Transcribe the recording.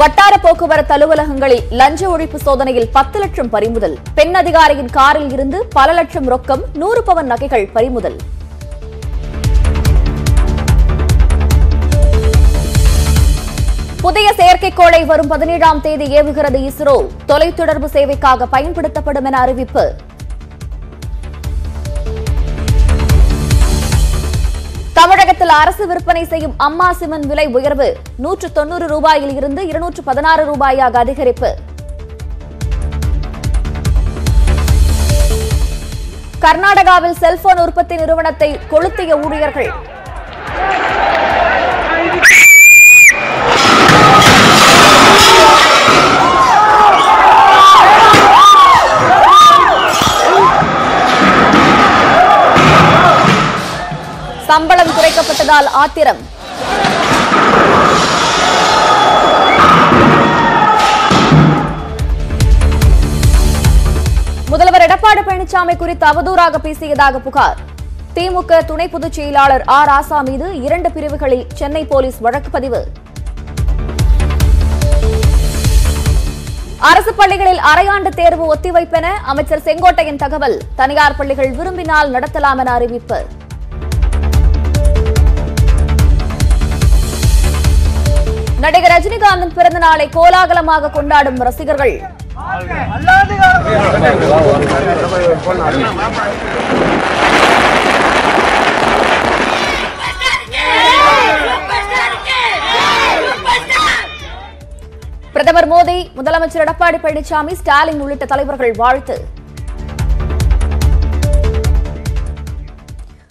வட்டார போக்குவரத்து அலுவலகங்களில் லஞ்ச ஒழிப்பு சோதனையில் பத்து லட்சம் பறிமுதல். பெண் அதிகாரியின் காரில் இருந்து பல லட்சம் ரொக்கம் நூறு பவன் நகைகள் பறிமுதல். புதிய செயற்கைக்கோளை வரும் பதினேழாம் தேதி ஏவுகிறது இஸ்ரோ. தொலைத்தொடர்பு சேவைக்காக பயன்படுத்தப்படும் என அறிவிப்பு. தமிழகத்தில் அரசு விற்பனை செய்யும் அம்மா சிமெண்ட் விலை உயர்வு நூற்று தொன்னூறு ரூபாயில் இருந்து இருநூற்று பதினாறு ரூபாயாக அதிகரிப்பு. கர்நாடகாவில் செல்போன் உற்பத்தி நிறுவனத்தை கொளுத்திய ஊழியர்கள் சம்பளம் குறைக்கப்பட்டதால் ஆத்திரம். முதல்வர் எடப்பாடி பழனிசாமி குறித்து அவதூறாக பேசியதாக புகார். திமுக துணை பொதுச் செயலாளர் ஆர் ஆசா மீது இரண்டு பிரிவுகளில் சென்னை போலீஸ் வழக்கு பதிவு. அரசு பள்ளிகளில் அரையாண்டு தேர்வு ஒத்திவைப்பென அமைச்சர் செங்கோட்டையன் தகவல். தனியார் பள்ளிகள் விரும்பினால் நடத்தலாம் என அறிவிப்பு. ரஜினிகாந்தன் பிறந்த நாளை கோலாகலமாக கொண்டாடும் ரசிகர்கள். பிரதமர் மோடி முதலமைச்சர் எடப்பாடி பழனிசாமி ஸ்டாலின் உள்ளிட்ட தலைவர்கள் வாழ்த்து.